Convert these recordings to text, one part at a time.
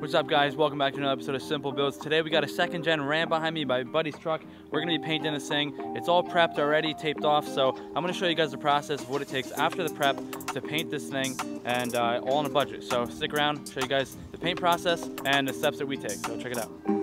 What's up guys, welcome back to another episode of Simple Builds. Today we got a second gen Ram behind me by Buddy's truck. We're gonna be painting this thing. It's all prepped already, taped off, so I'm gonna show you guys the process of what it takes after the prep to paint this thing and uh, all on a budget. So stick around, show you guys the paint process and the steps that we take, so check it out.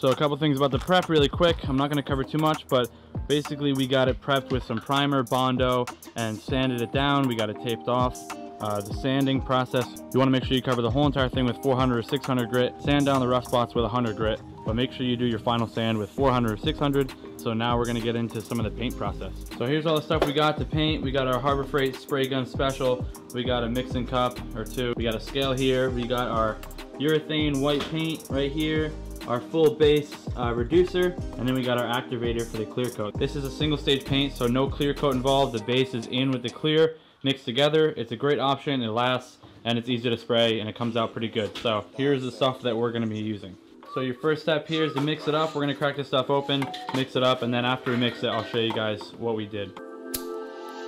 So a couple things about the prep really quick. I'm not gonna cover too much, but basically we got it prepped with some primer, Bondo, and sanded it down. We got it taped off. Uh, the sanding process, you wanna make sure you cover the whole entire thing with 400 or 600 grit. Sand down the rough spots with 100 grit, but make sure you do your final sand with 400 or 600. So now we're gonna get into some of the paint process. So here's all the stuff we got to paint. We got our Harbor Freight spray gun special. We got a mixing cup or two. We got a scale here. We got our urethane white paint right here our full base uh, reducer, and then we got our activator for the clear coat. This is a single stage paint, so no clear coat involved. The base is in with the clear mixed together. It's a great option, it lasts, and it's easy to spray, and it comes out pretty good. So here's the stuff that we're gonna be using. So your first step here is to mix it up. We're gonna crack this stuff open, mix it up, and then after we mix it, I'll show you guys what we did.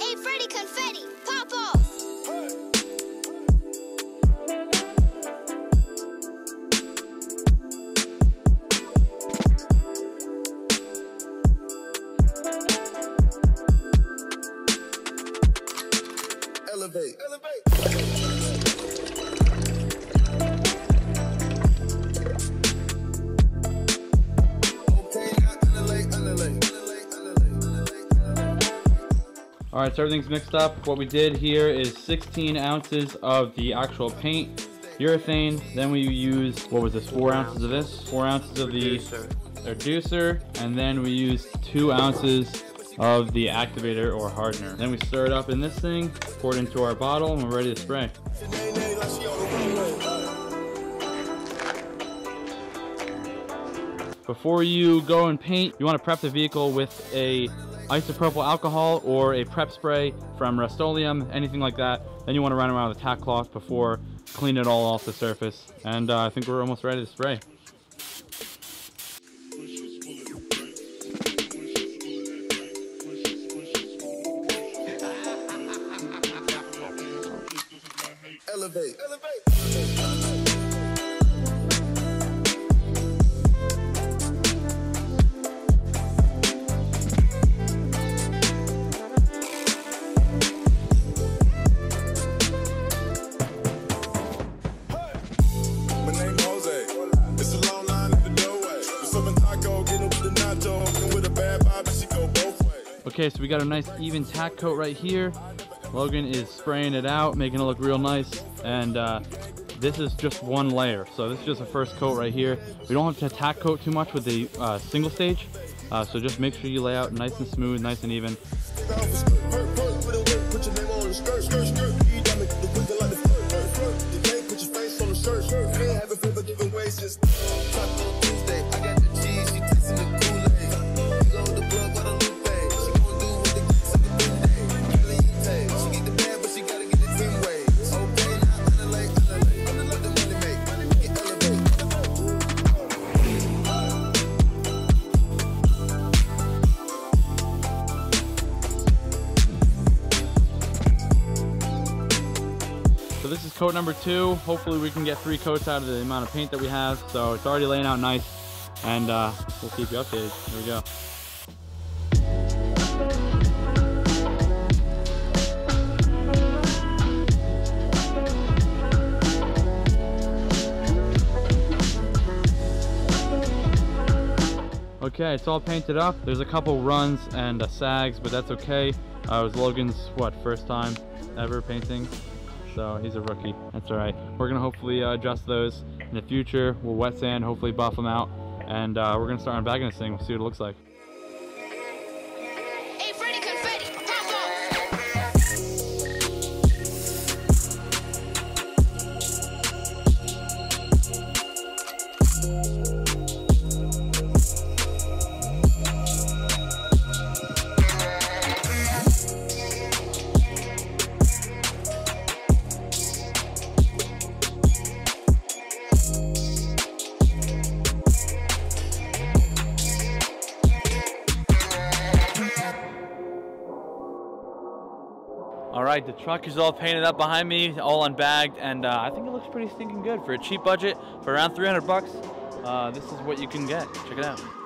Hey, Freddy Konfeddy, elevate. All right, so everything's mixed up. What we did here is 16 ounces of the actual paint, urethane. Then we used, what was this, four ounces of this, four ounces of the reducer, and then we used two ounces of the activator or hardener. Then we stir it up in this thing, pour it into our bottle, and we're ready to spray. Before you go and paint, you want to prep the vehicle with a isopropyl alcohol or a prep spray from Rust-Oleum, anything like that. Then you want to run around with a tack cloth before clean it all off the surface. And uh, I think we're almost ready to spray. Both ways. Okay, so we got a nice even tack coat right here. Logan is spraying it out, making it look real nice. And uh, this is just one layer. So this is just a first coat right here. We don't have to tack coat too much with the uh, single stage. Uh, so just make sure you lay out nice and smooth, nice and even. This is coat number two. Hopefully we can get three coats out of the amount of paint that we have. So it's already laying out nice and uh, we'll keep you updated. Here we go. Okay, it's all painted up. There's a couple runs and uh, sags, but that's okay. Uh, it was Logan's, what, first time ever painting? So he's a rookie. That's all right. We're gonna hopefully uh, adjust those in the future. We'll wet sand, hopefully buff them out. And uh, we're gonna start unbagging this thing. We'll see what it looks like. All right, the truck is all painted up behind me, all unbagged, and uh, I think it looks pretty stinking good for a cheap budget for around 300 bucks. Uh, this is what you can get. Check it out.